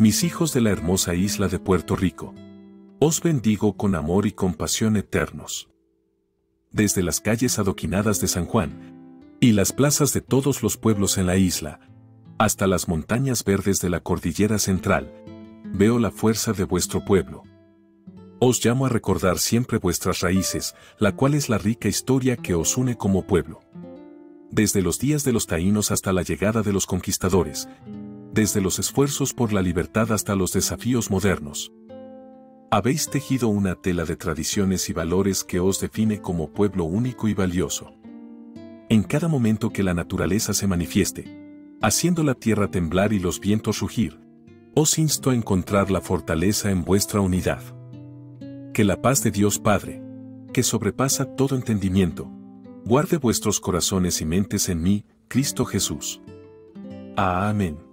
mis hijos de la hermosa isla de Puerto Rico. Os bendigo con amor y compasión eternos. Desde las calles adoquinadas de San Juan y las plazas de todos los pueblos en la isla, hasta las montañas verdes de la cordillera central, veo la fuerza de vuestro pueblo. Os llamo a recordar siempre vuestras raíces, la cual es la rica historia que os une como pueblo. Desde los días de los taínos hasta la llegada de los conquistadores, desde los esfuerzos por la libertad hasta los desafíos modernos. Habéis tejido una tela de tradiciones y valores que os define como pueblo único y valioso. En cada momento que la naturaleza se manifieste, haciendo la tierra temblar y los vientos rugir, os insto a encontrar la fortaleza en vuestra unidad. Que la paz de Dios Padre, que sobrepasa todo entendimiento, guarde vuestros corazones y mentes en mí, Cristo Jesús. Amén.